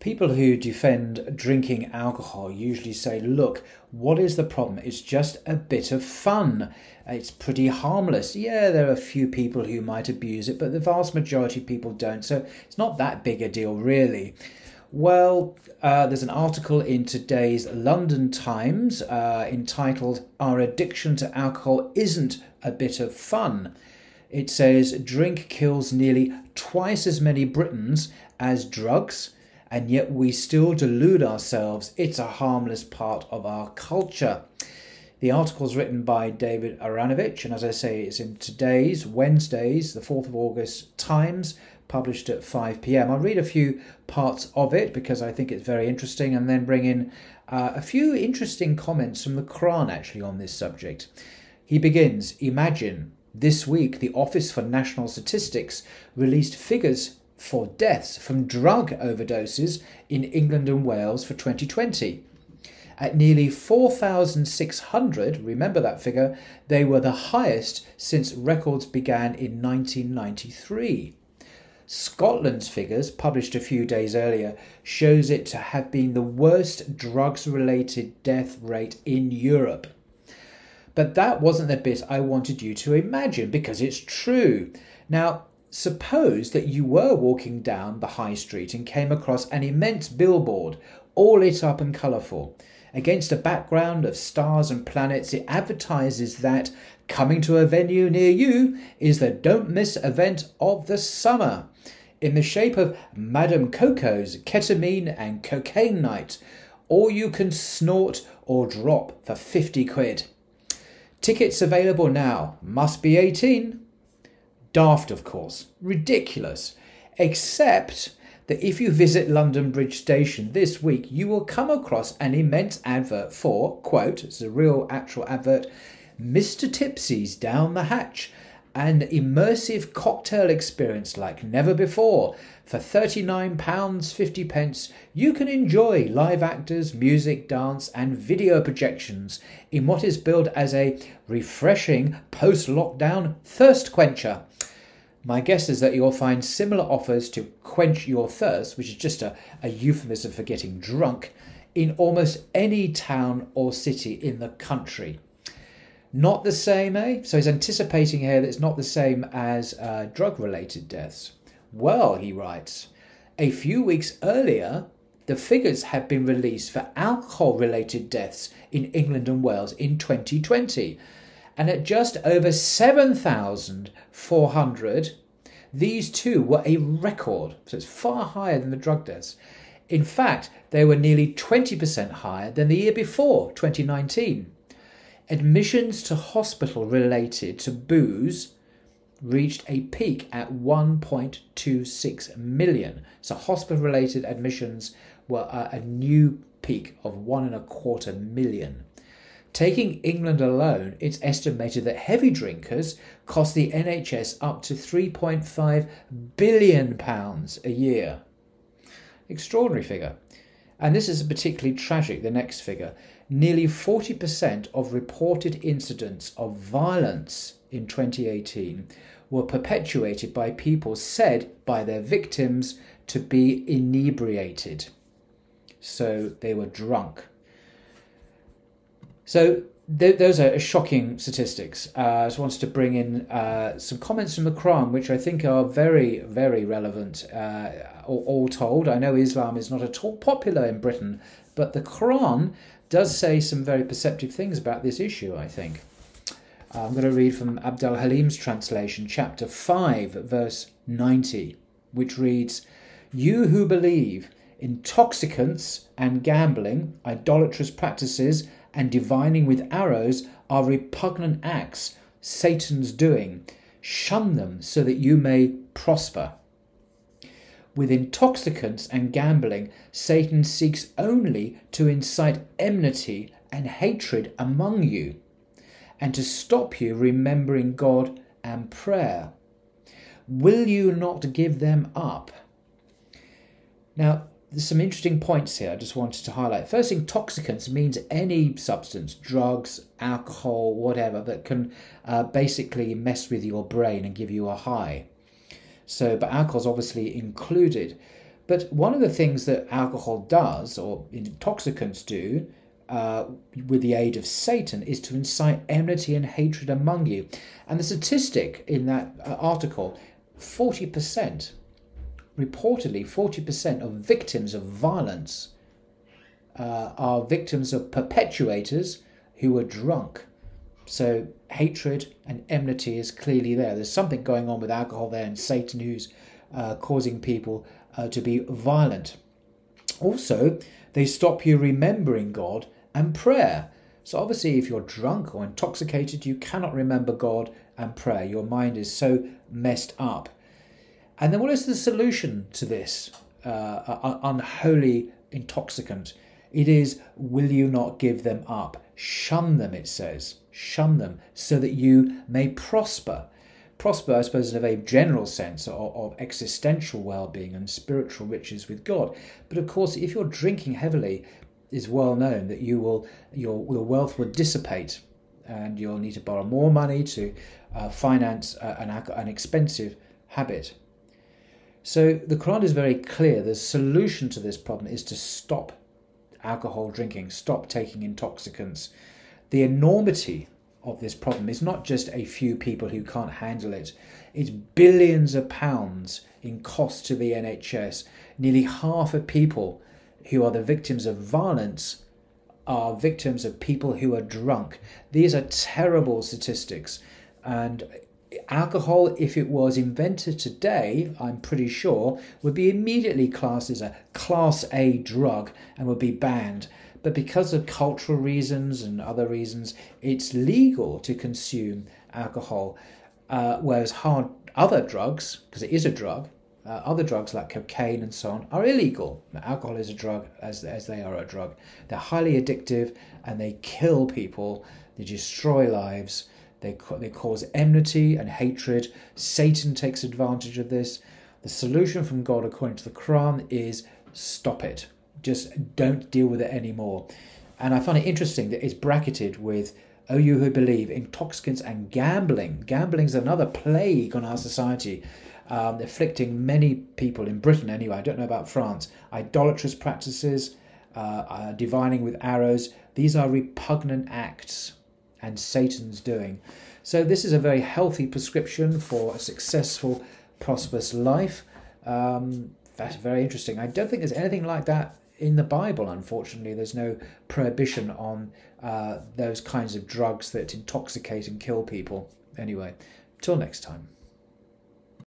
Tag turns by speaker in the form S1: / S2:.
S1: People who defend drinking alcohol usually say, look, what is the problem? It's just a bit of fun. It's pretty harmless. Yeah, there are a few people who might abuse it, but the vast majority of people don't. So it's not that big a deal, really. Well, uh, there's an article in today's London Times uh, entitled Our Addiction to Alcohol Isn't a Bit of Fun. It says drink kills nearly twice as many Britons as drugs and yet we still delude ourselves it's a harmless part of our culture. The article is written by David Aaronovitch, and as I say, it's in today's, Wednesday's, the 4th of August, Times, published at 5 pm. I'll read a few parts of it because I think it's very interesting, and then bring in uh, a few interesting comments from the Quran actually on this subject. He begins Imagine this week the Office for National Statistics released figures for deaths from drug overdoses in England and Wales for 2020. At nearly 4,600, remember that figure, they were the highest since records began in 1993. Scotland's figures, published a few days earlier, shows it to have been the worst drugs-related death rate in Europe. But that wasn't the bit I wanted you to imagine because it's true. Now, Suppose that you were walking down the high street and came across an immense billboard, all lit up and colourful. Against a background of stars and planets, it advertises that coming to a venue near you is the don't miss event of the summer. In the shape of Madame Coco's ketamine and cocaine night, all you can snort or drop for 50 quid. Tickets available now. Must be 18. Daft, of course. Ridiculous. Except that if you visit London Bridge Station this week, you will come across an immense advert for, quote, it's a real actual advert, Mr. Tipsy's Down the Hatch, an immersive cocktail experience like never before. For £39.50, pence, you can enjoy live actors, music, dance, and video projections in what is billed as a refreshing post lockdown thirst quencher. My guess is that you'll find similar offers to quench your thirst, which is just a, a euphemism for getting drunk, in almost any town or city in the country. Not the same, eh? So he's anticipating here that it's not the same as uh, drug related deaths. Well, he writes, a few weeks earlier, the figures had been released for alcohol related deaths in England and Wales in 2020. And at just over 7,400, these two were a record. So it's far higher than the drug deaths. In fact, they were nearly 20% higher than the year before, 2019. Admissions to hospital related to booze reached a peak at 1.26 million. So hospital related admissions were at a new peak of one and a quarter million. Taking England alone, it's estimated that heavy drinkers cost the NHS up to 3.5 billion pounds a year. Extraordinary figure. And this is particularly tragic, the next figure. Nearly 40% of reported incidents of violence in 2018 were perpetuated by people said by their victims to be inebriated. So they were drunk. So th- those are shocking statistics. Uh, I just wanted to bring in uh, some comments from the Quran, which I think are very, very relevant. Uh, all, all, told, I know Islam is not at all popular in Britain, but the Quran does say some very perceptive things about this issue. I think. Uh, I'm going to read from Abdel Haleem's translation, chapter five, verse ninety, which reads, "You who believe." Intoxicants and gambling, idolatrous practices, and divining with arrows are repugnant acts, Satan's doing. Shun them so that you may prosper. With intoxicants and gambling, Satan seeks only to incite enmity and hatred among you, and to stop you remembering God and prayer. Will you not give them up? Now, there's some interesting points here I just wanted to highlight. First, intoxicants means any substance, drugs, alcohol, whatever, that can uh, basically mess with your brain and give you a high. So, but alcohol's obviously included. But one of the things that alcohol does, or intoxicants do, uh, with the aid of Satan, is to incite enmity and hatred among you. And the statistic in that uh, article 40%, reportedly 40% of victims of violence uh, are victims of perpetuators who are drunk. So hatred and enmity is clearly there. There's something going on with alcohol there, and Satan who's uh, causing people uh, to be violent. Also, they stop you remembering God and prayer. So, obviously, if you're drunk or intoxicated, you cannot remember God and prayer. Your mind is so messed up. And then, what is the solution to this uh, unholy intoxicant? It is, will you not give them up? Shun them, it says. Shun them so that you may prosper. Prosper, I suppose, in a very general sense of, of existential well being and spiritual riches with God. But of course, if you're drinking heavily, it's well known that you will your, your wealth will dissipate and you'll need to borrow more money to uh, finance uh, an, an expensive habit. So the Quran is very clear. The solution to this problem is to stop alcohol drinking, stop taking intoxicants. The enormity of this problem is not just a few people who can't handle it, it's billions of pounds in cost to the NHS. Nearly half of people who are the victims of violence are victims of people who are drunk. These are terrible statistics. And alcohol, if it was invented today, I'm pretty sure, would be immediately classed as a class A drug and would be banned. But because of cultural reasons and other reasons, it's legal to consume alcohol. Uh, whereas hard other drugs, because it is a drug, uh, other drugs like cocaine and so on are illegal. Alcohol is a drug as, as they are a drug. They're highly addictive and they kill people, they destroy lives. They, they cause enmity and hatred. Satan takes advantage of this. The solution from God, according to the Quran, is stop it. Just don't deal with it anymore. And I find it interesting that it's bracketed with, oh, you who believe, in intoxicants and gambling. Gambling is another plague on our society, um, afflicting many people in Britain anyway. I don't know about France. Idolatrous practices, uh, uh, divining with arrows. These are repugnant acts and Satan's doing. So, this is a very healthy prescription for a successful, prosperous life. Um, that's very interesting. I don't think there's anything like that in the Bible, unfortunately. There's no prohibition on uh, those kinds of drugs that intoxicate and kill people. Anyway, till next time.